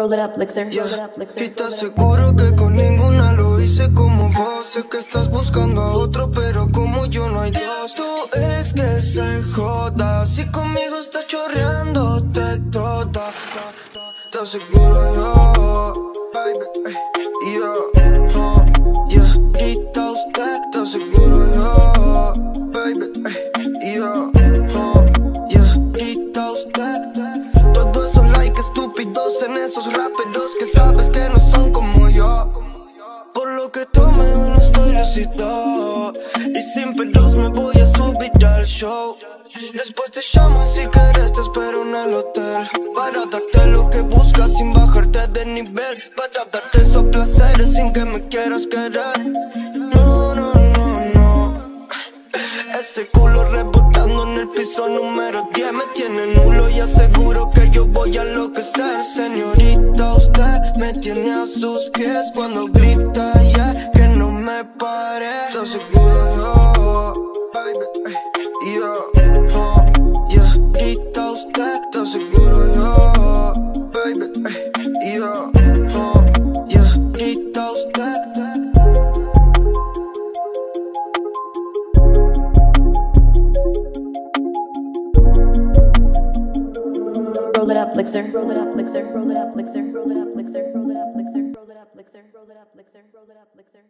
Roll it up, Lixer. Yeah. Roll it up, Lixer. Y te aseguro que con ninguna lo hice como vos. Sé que estás buscando a otro, pero como yo no hay dos. Tu ex que se joda. Si conmigo estás chorreándote toda. Te aseguro yo, baby. Esos raperos que sabes que no son como yo. Por lo que tomé hoy no estoy lucido. Y sin pelos me voy a subir al show. Después te llamo si quieres te espero en el hotel. Para darte lo que buscas sin bajarte de nivel. Para darte esos placeres sin que me quieras querer ese culo rebotando en el piso número 10 Me tiene nulo y aseguro que yo voy a enloquecer Señorita, usted me tiene a sus pies Cuando grita, yeah, que no me pare. Te aseguro yo, Roll it up, Lixer. Roll it up, Lixer. Roll it up, Lixer. Roll it up, Lixer. Roll it up, Lixer. Roll it up, Lixer. Roll it up, Lixer. Roll it up, Lixer.